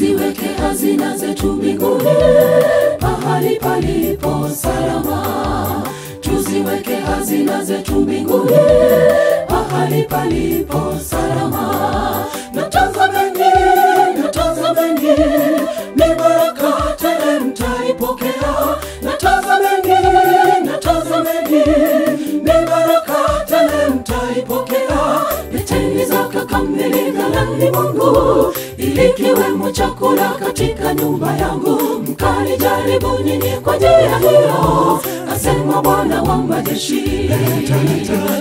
tuziweke hazina zetu mbinguni, pahali palipo salama. Tuziweke hazina zetu mbinguni, pahali palipo salama. Na tazameni, na tazameni, mibaraka tele mtaipokea. Na tazameni, na tazameni, mibaraka tele mtaipokea. Leteni zaka kamili ghalani mwangu, ili kiwemo chakula katika nyumba yangu. mkali jaribuni ni kwa njia hiyo, asema Bwana wa majeshi.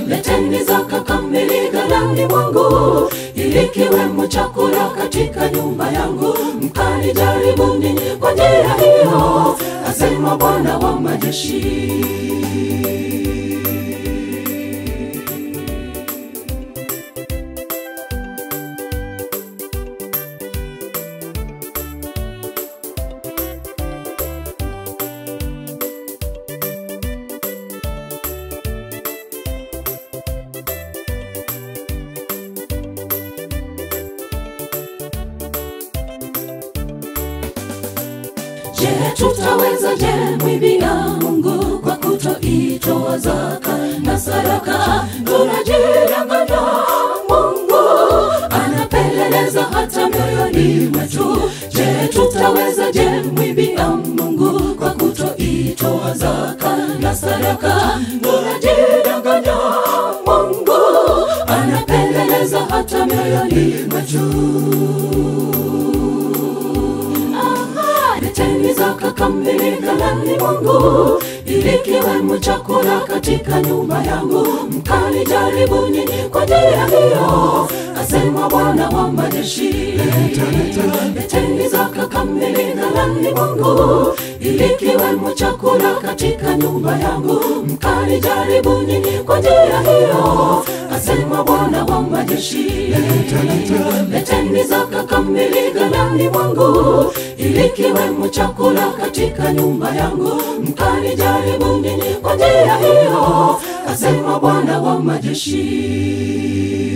Leteni zaka kamili ghalani mwangu, ili kiwemo chakula katika nyumba yangu. mkali jaribuni ni kwa njia hiyo, asema Bwana wa majeshi. Je, tutaweza je mwibia Mungu kwa kutoitoa zaka na sadaka? Tunajidanganya, Mungu anapeleleza hata moyoni mwetu. Je, tutaweza je mwibia Mungu kwa kutoitoa zaka na sadaka? Tunajidanganya, Mungu anapeleleza hata moyoni mwetu. Leteni zaka kamili ghalani mwangu, ili kiwemo chakula katika nyumba yangu. Mkanijaribu nyinyi kwa njia hiyo, asema Bwana wa majeshi. Zaka kamili ghalani mwangu, ili kiwemo chakula katika nyumba yangu. Mkanijaribu nyinyi kwa njia hiyo, asema Bwana wa majeshi. Ghalani mwangu, ili kiwemo chakula katika nyumba yangu. Mkanijaribu nyinyi kwa njia hiyo, asema Bwana wa majeshi.